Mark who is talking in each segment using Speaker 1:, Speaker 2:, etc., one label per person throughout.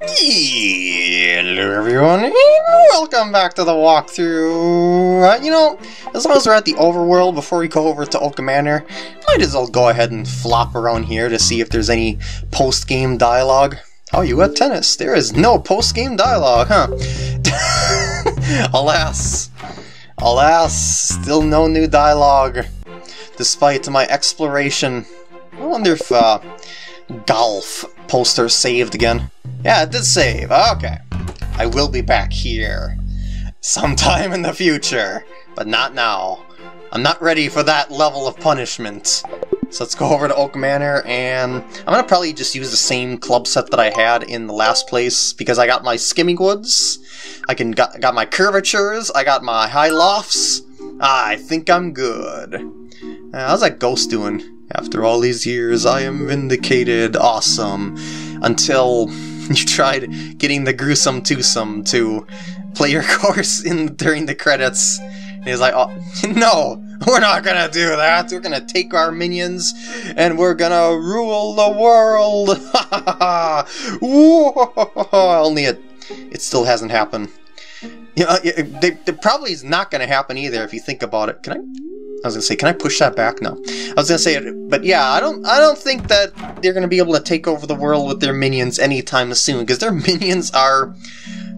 Speaker 1: Hello everyone, and welcome back to the walkthrough. Uh, you know, as long as we're at the overworld before we go over to Oak Manor, might as well go ahead and flop around here to see if there's any post-game dialogue. Oh, you got tennis. There is no post-game dialogue, huh? Alas. Alas, still no new dialogue, despite my exploration. I wonder if, uh, Golf Story saved again. Yeah, it did save. Okay. I will be back here. Sometime in the future. But not now. I'm not ready for that level of punishment. So let's go over to Oak Manor, and I'm gonna probably just use the same club set that I had in the last place, because I got my skimming woods, I can got, got my curvatures, I got my high lofts. Ah, I think I'm good. Uh, how's that ghost doing? After all these years, I am vindicated. Awesome. Until you tried getting the gruesome twosome to play your course in during the credits. And he's like, oh, no, we're not gonna do that. We're gonna take our minions and we're gonna rule the world. Only it, it still hasn't happened. You uh, know, it, they, it probably is not gonna happen either if you think about it. Can I? I was gonna say, can I push that back? No. I was gonna say, but yeah, I don't, I don't think that they're gonna be able to take over the world with their minions anytime soon, because their minions are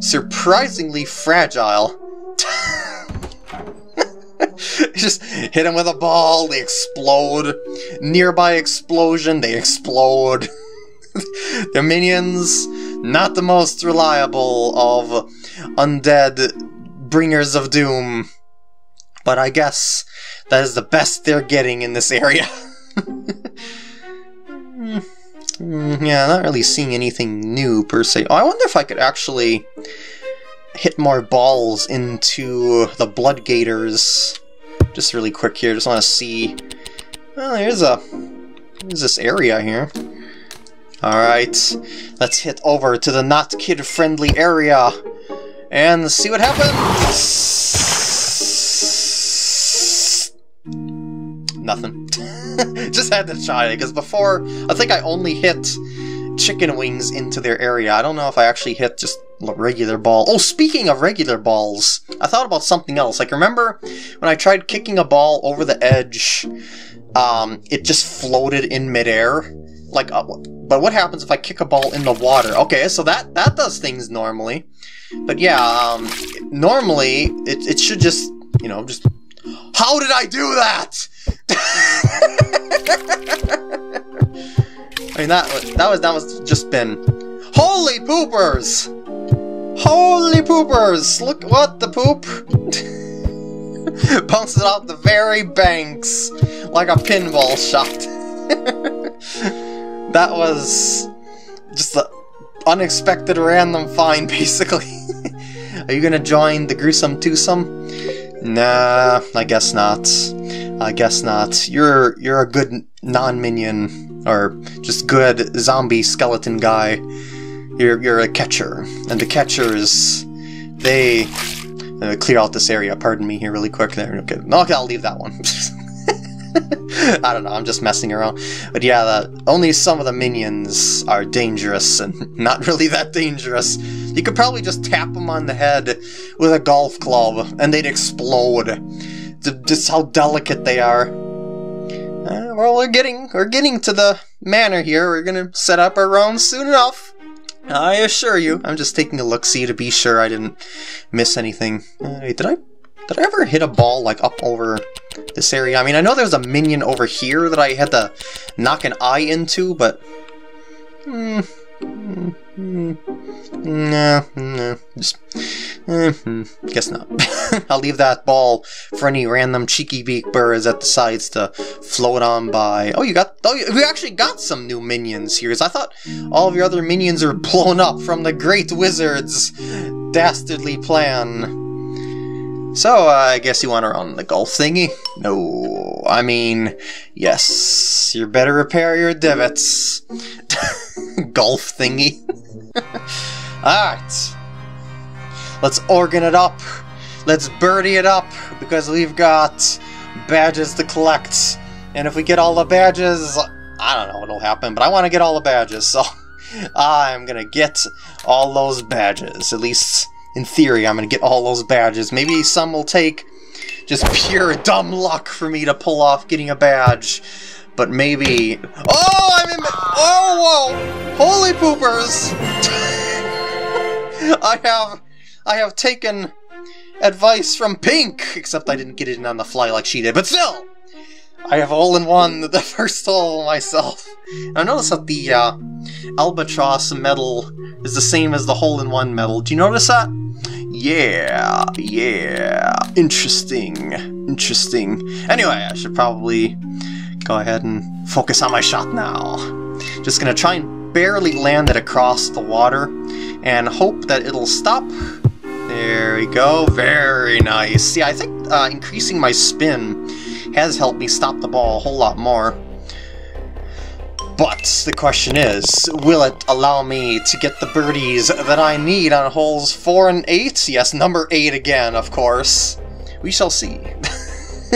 Speaker 1: surprisingly fragile. Just hit them with a ball, they explode. Nearby explosion, they explode. their minions, not the most reliable of undead bringers of doom. But I guess that is the best they're getting in this area. Hmm, yeah, not really seeing anything new per se. Oh, I wonder if I could actually hit more balls into the Blood Gators. Just really quick here, just want to see... Well, here's a... Here's this area here. Alright, let's hit over to the not kid-friendly area and see what happens. Nothing. Just had to try it, because before, I think I only hit chicken wings into their area. I don't know if I actually hit just regular ball. Oh, speaking of regular balls, I thought about something else. Like, remember when I tried kicking a ball over the edge, um, it just floated in midair? Like, uh, but what happens if I kick a ball in the water? Okay, so that, that does things normally. But yeah, um, normally, it, it should just, you know, just... How did I do that? I mean, that, was, that was, that was just been... Holy poopers! Holy poopers! Look what the poop! Bounces off the very banks like a pinball shot. that was just an unexpected random find, basically. Are you gonna join the gruesome twosome? Nah, I guess not. I guess not. You're you're a good non-minion, or just good zombie skeleton guy. You're you're a catcher, and the catchers, they uh, clear out this area. Pardon me here, really quick. There, okay. Okay, I'll leave that one. I don't know, I'm just messing around. But yeah, the, only some of the minions are dangerous, and not really that dangerous. You could probably just tap them on the head with a golf club, and they'd explode. Just how delicate they are. Uh, well, we're getting we're getting to the manor here. We're gonna set up our own soon enough. I assure you. I'm just taking a look-see to be sure I didn't miss anything. Uh, wait, did I did I ever hit a ball like up over this area? I mean, I know there was a minion over here that I had to knock an eye into, but... Mm, mm, mm, nah, nah, just... Mm, guess not. I'll leave that ball for any random cheeky beak birds that decides to float on by. Oh, you got... Oh, we actually got some new minions here, I thought all of your other minions are blown up from the Great Wizard's dastardly plan. So, uh, I guess you want to run the golf thingy? No, I mean, yes, you better repair your divots. golf thingy. Alright. Let's organ it up. Let's birdie it up, because we've got badges to collect. And if we get all the badges, I don't know what'll happen, but I want to get all the badges, so I'm gonna get all those badges. At least in theory, I'm gonna get all those badges. Maybe some will take just pure dumb luck for me to pull off getting a badge. But maybe... Oh, I'm in... Oh, whoa! Holy poopers! I have... I have taken advice from Pink! Except I didn't get it in on the fly like she did, but still! I have all-in-one the first hole myself. And I noticed that the uh, Albatross medal is the same as the hole-in-one medal. Do you notice that? Yeah, yeah, interesting, interesting. Anyway, I should probably go ahead and focus on my shot now. Just gonna try and barely land it across the water and hope that it'll stop. There we go, very nice. See, I think uh, increasing my spin has helped me stop the ball a whole lot more. But the question is, will it allow me to get the birdies that I need on holes 4 and 8? Yes, number 8 again, of course. We shall see.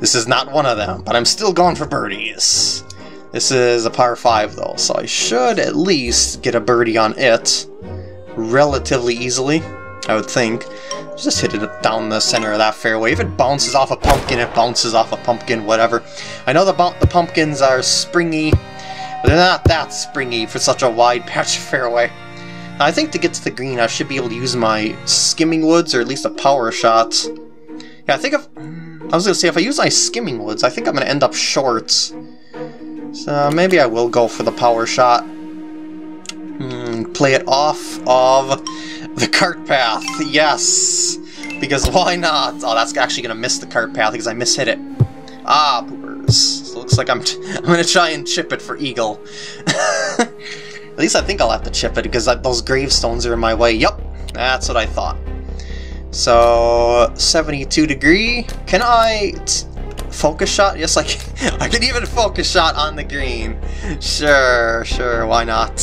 Speaker 1: this is not one of them, but I'm still going for birdies. This is a par 5 though, so I should at least get a birdie on it relatively easily, I would think. Just hit it down the center of that fairway. If it bounces off a pumpkin, it bounces off a pumpkin, whatever. I know the, the pumpkins are springy, but they're not that springy for such a wide patch of fairway. I think to get to the green, I should be able to use my skimming woods, or at least a power shot. Yeah, I think if... I was to say, if I use my skimming woods, I think I'm going to end up short. So maybe I will go for the power shot. Hmm, play it off of the cart path, yes! Because why not? Oh, that's actually gonna miss the cart path because I mishit it. Ah, poopers. So looks like I'm, I'm gonna try and chip it for Eagle. At least I think I'll have to chip it because those gravestones are in my way. Yep, that's what I thought. So, 72 degree. Can I focus shot? Yes, I can. I can even focus shot on the green. Sure, sure, why not?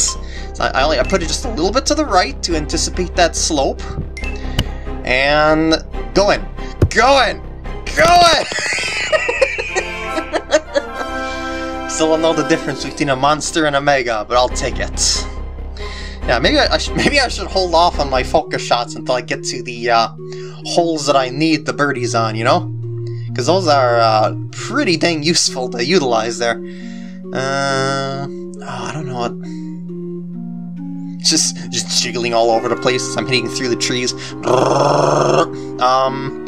Speaker 1: I, only I put it just a little bit to the right to anticipate that slope. And going, going, going! Still don't know the difference between a monster and a mega, but I'll take it. Yeah, maybe I, I maybe I should hold off on my focus shots until I get to the uh, holes that I need the birdies on, you know? Because those are uh, pretty dang useful to utilize there. Uh, oh, I don't know what just just jiggling all over the place I'm hitting through the trees. Um,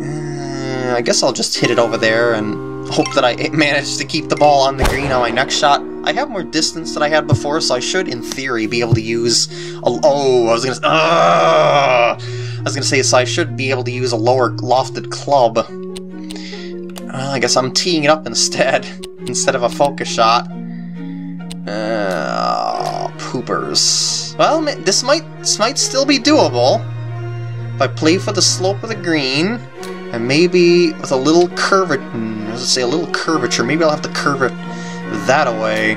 Speaker 1: uh, I guess I'll just hit it over there and hope that I manage to keep the ball on the green on my next shot. I have more distance than I had before, so I should, in theory, be able to use a... Oh, I was gonna... Uh, I was gonna say, so I should be able to use a lower lofted club. Uh, I guess I'm teeing it up instead, instead of a focus shot. Uh, poopers. Well, this might this might still be doable. If I play for the slope of the green, and maybe with a little curvature, I say a little curvature, maybe I'll have to curve it that away,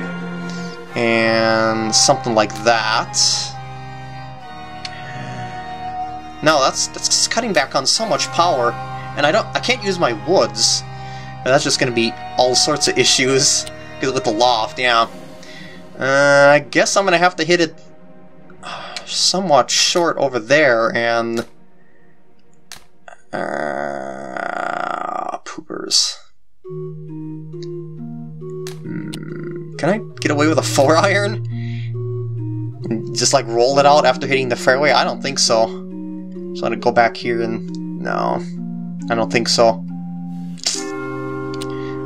Speaker 1: and something like that. No, that's that's cutting back on so much power, and I don't I can't use my woods. And That's just going to be all sorts of issues with the loft, yeah. Uh, I guess I'm gonna have to hit it somewhat short over there, and... Uh, poopers. Hmm, can I get away with a 4-iron? Just like roll it out after hitting the fairway? I don't think so. So I'm gonna go back here and... No, I don't think so.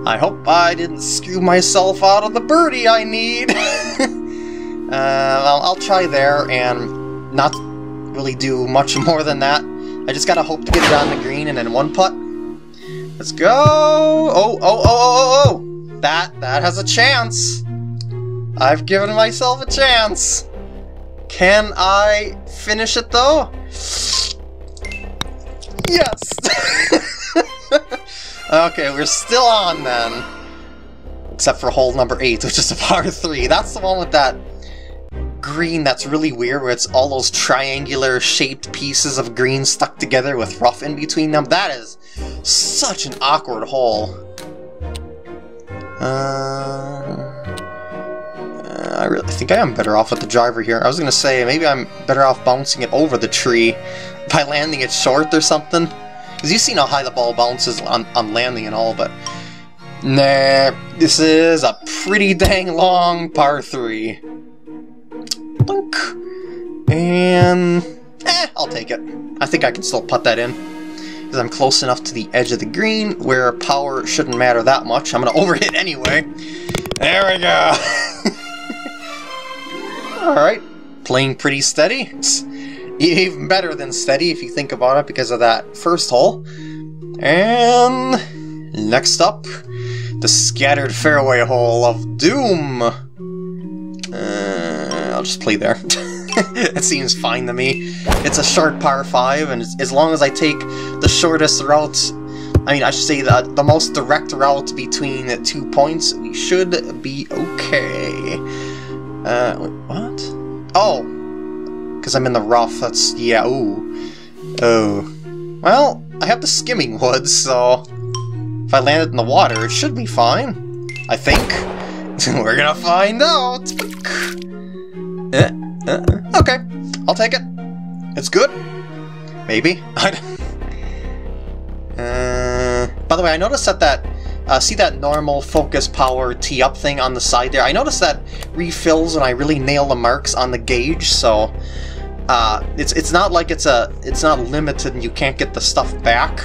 Speaker 1: I hope I didn't screw myself out of the birdie I need. uh, well, I'll try there and not really do much more than that. I just gotta hope to get it on the green and then one putt. Let's go! Oh, oh, oh, oh, oh, oh! That, that has a chance. I've given myself a chance. Can I finish it though? Yes! Okay, we're still on then. Except for hole number 8, which is a par 3. That's the one with that green that's really weird, where it's all those triangular shaped pieces of green stuck together with rough in between them. That is such an awkward hole. Uh, I really think I am better off with the driver here. I was gonna say, maybe I'm better off bouncing it over the tree by landing it short or something. Because you've seen how high the ball bounces on, on landing and all, but... Nah, this is a pretty dang long par 3. Lunk. And... Eh, I'll take it. I think I can still put that in. Because I'm close enough to the edge of the green, where power shouldn't matter that much. I'm going to overhit anyway. There we go! Alright, playing pretty steady. It's even better than steady if you think about it because of that first hole. And next up, the scattered fairway hole of doom. Uh, I'll just play there. it seems fine to me. It's a short par 5, and as long as I take the shortest route, I mean, I should say the, the most direct route between two points, we should be okay. Uh, wait, what? Oh, because I'm in the rough, that's, yeah, ooh. Oh. Well, I have the skimming wood, so if I landed in the water, it should be fine. I think. We're gonna find out. Uh, uh, okay, I'll take it. It's good. Maybe. uh, by the way, I noticed that that uh, see that normal focus power tee-up thing on the side there? I noticed that refills and I really nail the marks on the gauge, so uh, it's it's not like it's a it's not limited and you can't get the stuff back,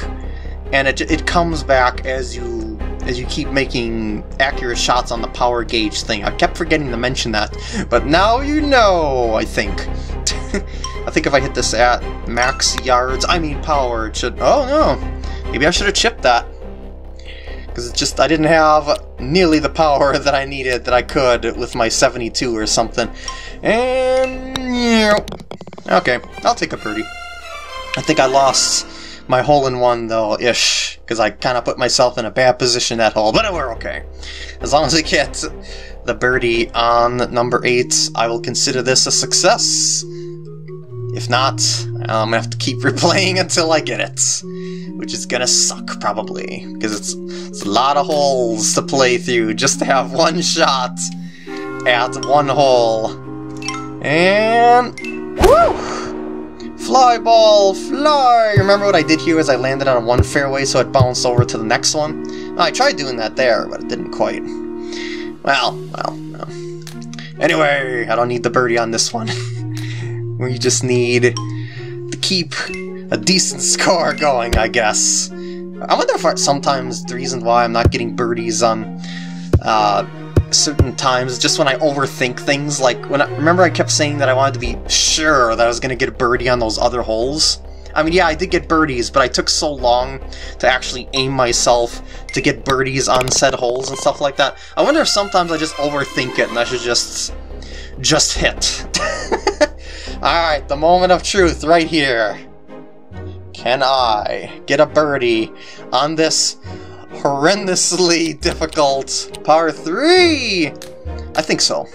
Speaker 1: and it it comes back as you as you keep making accurate shots on the power gauge thing. I kept forgetting to mention that, but now you know. I think. I think if I hit this at max yards, I mean power, it should. Oh no, maybe I should have chipped that because it's just I didn't have nearly the power that I needed that I could with my 72 or something. And yeah, okay, I'll take a birdie. I think I lost my hole-in-one though, ish, because I kind of put myself in a bad position that hole, but we're okay. As long as I get the birdie on number 8, I will consider this a success. If not, I'm gonna have to keep replaying until I get it which is gonna suck probably, because it's, it's a lot of holes to play through just to have one shot at one hole. And... Woo! Fly ball, fly! Remember what I did here is I landed on one fairway so it bounced over to the next one? I tried doing that there, but it didn't quite. Well, well, well. Anyway, I don't need the birdie on this one. we just need to keep a decent score going, I guess. I wonder if sometimes the reason why I'm not getting birdies on uh, certain times just when I overthink things. Like when I, remember I kept saying that I wanted to be sure that I was going to get a birdie on those other holes. I mean, yeah, I did get birdies, but I took so long to actually aim myself to get birdies on said holes and stuff like that. I wonder if sometimes I just overthink it and I should just just hit. Alright, the moment of truth right here. Can I get a birdie on this horrendously difficult par 3? I think so.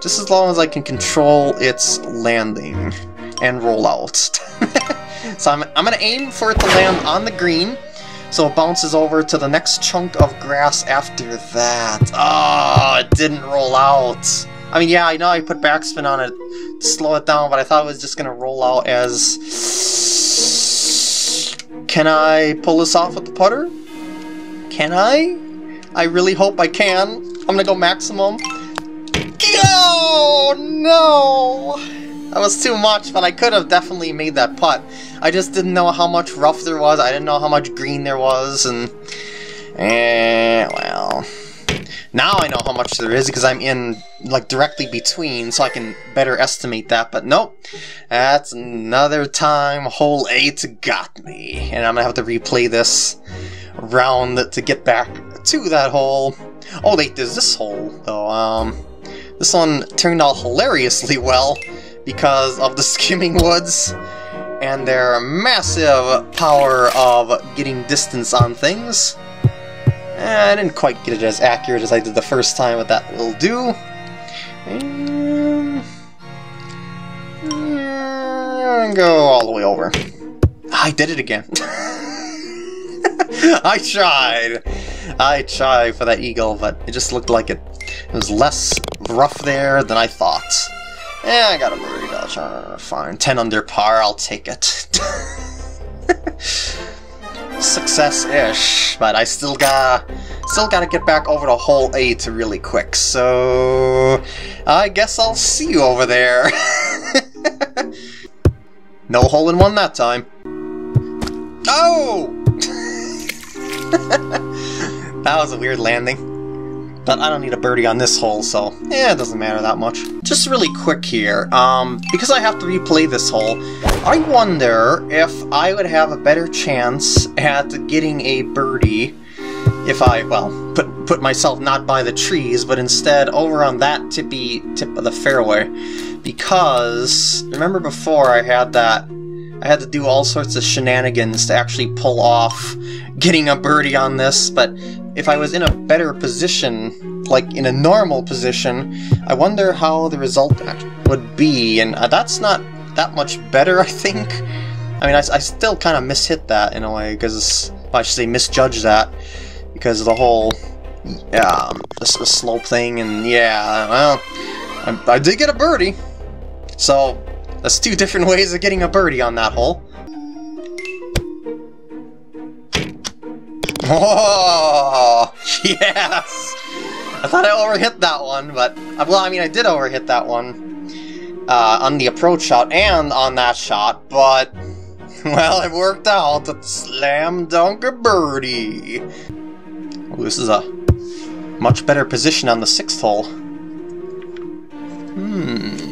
Speaker 1: Just as long as I can control its landing and roll out. so I'm, I'm going to aim for it to land on the green, so it bounces over to the next chunk of grass after that. Oh, it didn't roll out. I mean, yeah, I know I put backspin on it to slow it down, but I thought it was just going to roll out as can I pull this off with the putter? Can I? I really hope I can. I'm gonna go maximum. Oh, no! That was too much, but I could have definitely made that putt. I just didn't know how much rough there was, I didn't know how much green there was, and... Eh, well... Now I know how much there is because I'm in, like, directly between, so I can better estimate that, but nope. That's another time hole 8 got me. And I'm gonna have to replay this round to get back to that hole. Oh, wait, there's this hole, though. Um, this one turned out hilariously well because of the skimming woods and their massive power of getting distance on things. Eh, I didn't quite get it as accurate as I did the first time, but that will do. And... and go all the way over. I did it again. I tried. I tried for that eagle, but it just looked like it It was less rough there than I thought. Yeah, I got a birdie dodge. Uh, fine. 10 under par, I'll take it. Success-ish, but I still got still gotta get back over to hole 8 really quick, so I guess I'll see you over there. no hole in one that time. Oh! that was a weird landing. But I don't need a birdie on this hole, so yeah, it doesn't matter that much. Just really quick here, um, because I have to replay this hole, I wonder if I would have a better chance at getting a birdie if I, well, put, put myself not by the trees, but instead over on that tippy tip of the fairway. Because, remember before I had that, I had to do all sorts of shenanigans to actually pull off getting a birdie on this, but if I was in a better position, like in a normal position, I wonder how the result would be, and uh, that's not that much better, I think. I mean, I, I still kind of mishit that in a way, because, well, I should say misjudge that, because of the whole, yeah, the, the slope thing, and yeah, well, I, I did get a birdie, so that's two different ways of getting a birdie on that hole. Oh, yes! I thought I overhit that one, but, uh, well, I mean, I did overhit that one uh, on the approach shot and on that shot, but, well, it worked out. Slam dunk a birdie. Ooh, this is a much better position on the sixth hole. Hmm.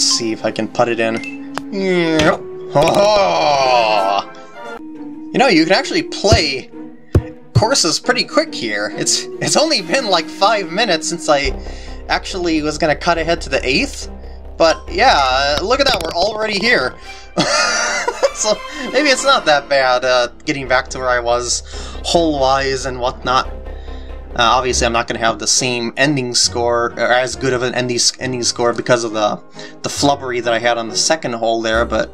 Speaker 1: Let's see if I can put it in. You know, you can actually play courses pretty quick here. It's it's only been like five minutes since I actually was gonna cut ahead to the eighth, but yeah, look at that, we're already here. so maybe it's not that bad uh, getting back to where I was hole-wise and whatnot. Uh, obviously, I'm not going to have the same ending score, or as good of an ending, ending score because of the, the flubbery that I had on the second hole there, but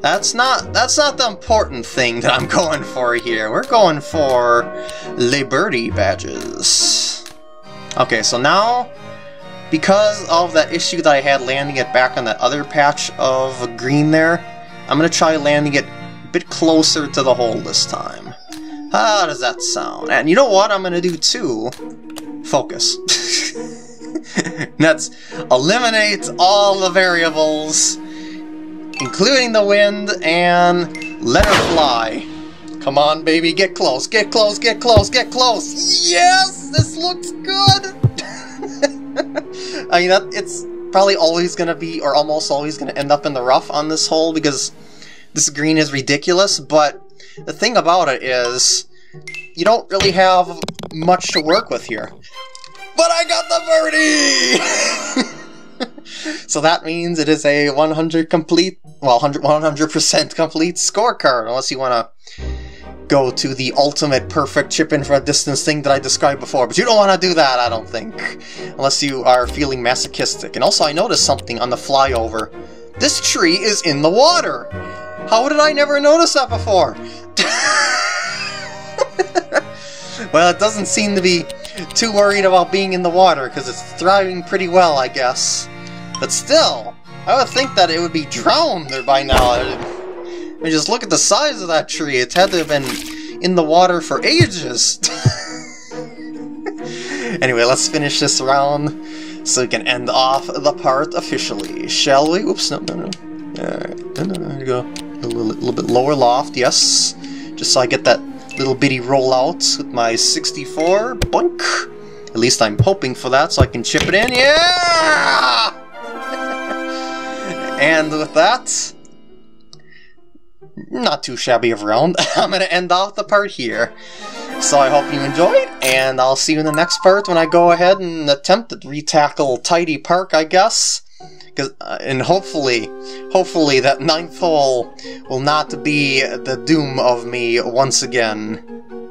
Speaker 1: that's not that's not the important thing that I'm going for here. We're going for Liberty badges. Okay, so now because of that issue that I had landing it back on that other patch of green there, I'm gonna try landing it a bit closer to the hole this time. How does that sound? And you know what I'm gonna do too? Focus. Let's eliminate all the variables including the wind, and let her fly. Come on, baby, get close, get close, get close, get close! Yes! This looks good! I mean, it's probably always going to be, or almost always going to end up in the rough on this hole, because this green is ridiculous, but the thing about it is, you don't really have much to work with here. But I got the birdie! so that means it is a 100 complete, well, 100, 100% complete scorecard, unless you want to go to the ultimate perfect chip in for a distance thing that I described before. But you don't want to do that, I don't think, unless you are feeling masochistic. And also, I noticed something on the flyover. This tree is in the water! How did I never notice that before? Well, it doesn't seem to be too worried about being in the water, because it's thriving pretty well, I guess. But still, I would think that it would be drowned there by now. I mean, just look at the size of that tree. It's had to have been in the water for ages. anyway, let's finish this round so we can end off the part officially, shall we? Oops, no, no, no. Alright, no, no, go a little, little bit lower loft, yes. Just so I get that little bitty rollout with my 64. Boink! At least I'm hoping for that so I can chip it in. Yeah! And with that, not too shabby of a round, I'm going to end off the part here. So I hope you enjoyed, and I'll see you in the next part when I go ahead and attempt to retackle Tidy Park, I guess. Cause, uh, and hopefully, hopefully that ninth hole will not be the doom of me once again.